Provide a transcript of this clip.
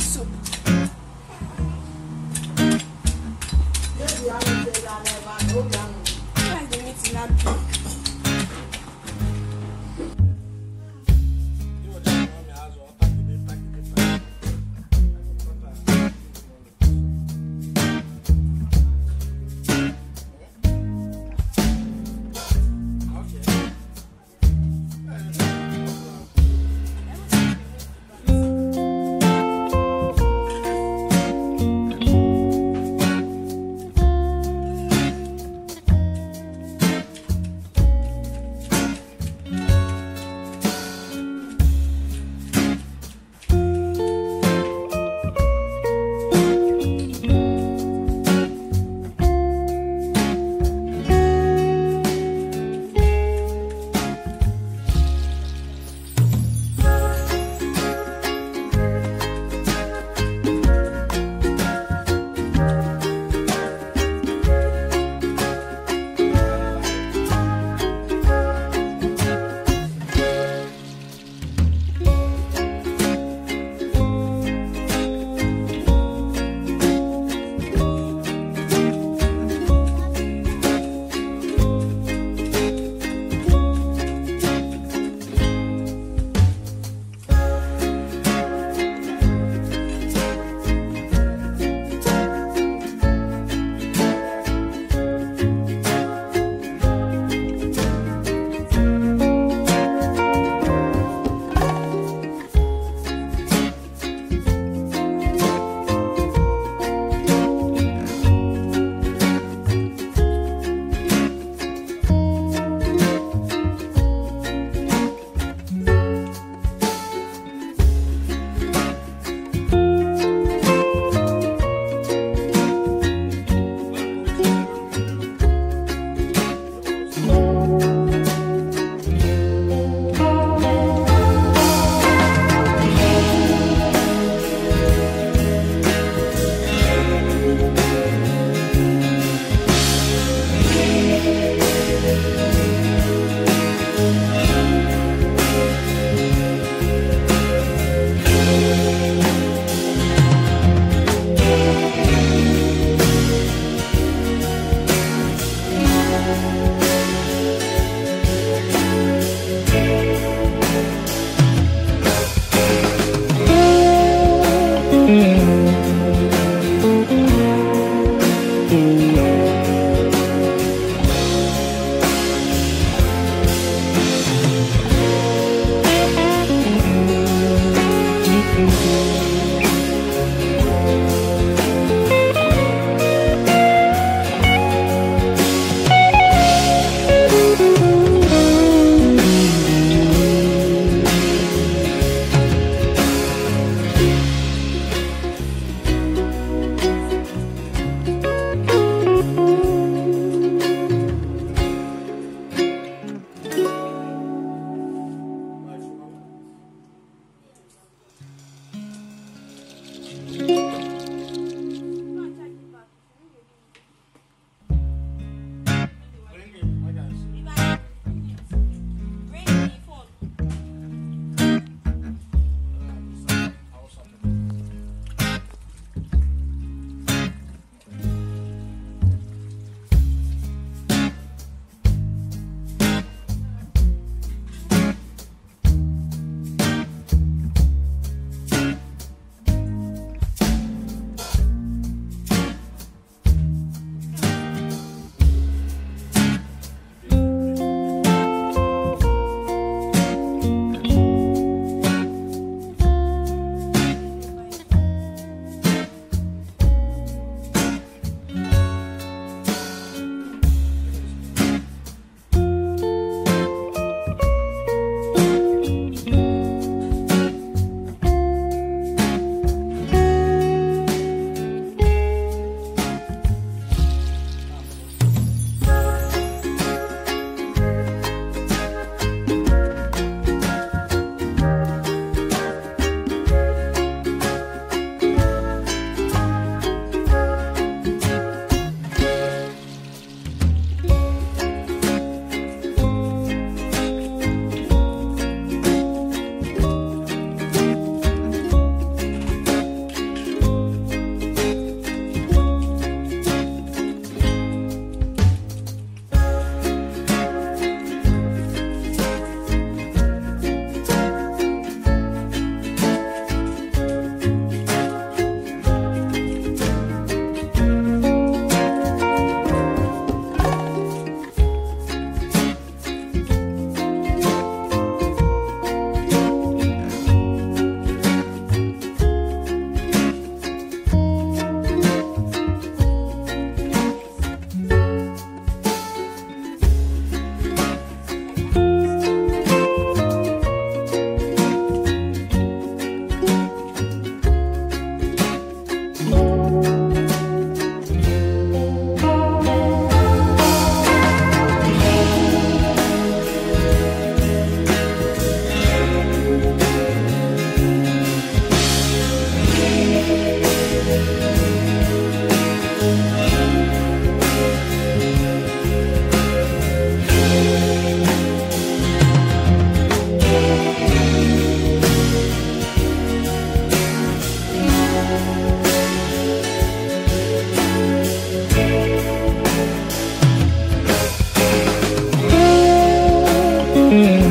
soup. Where's the meat in Mm-hmm.